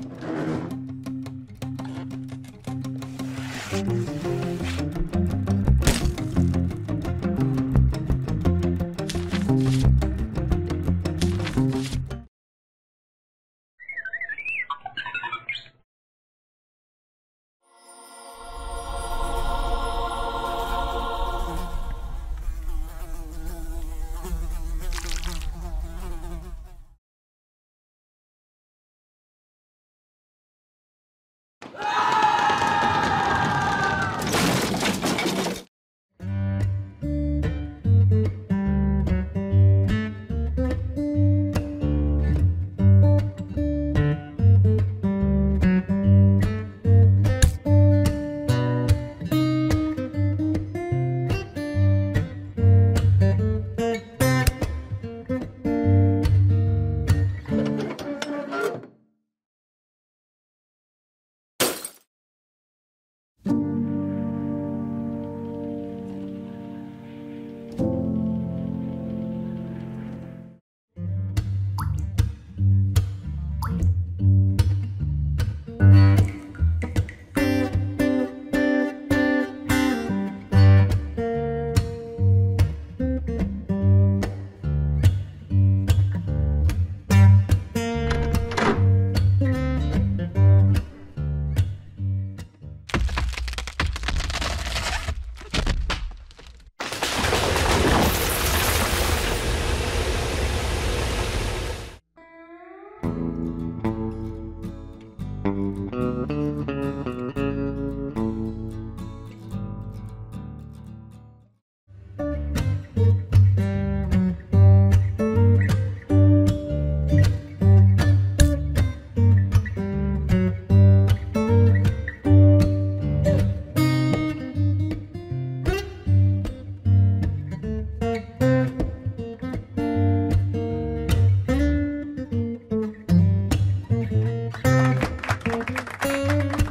you. Música